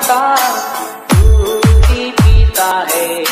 खाता दूध ही पीता है।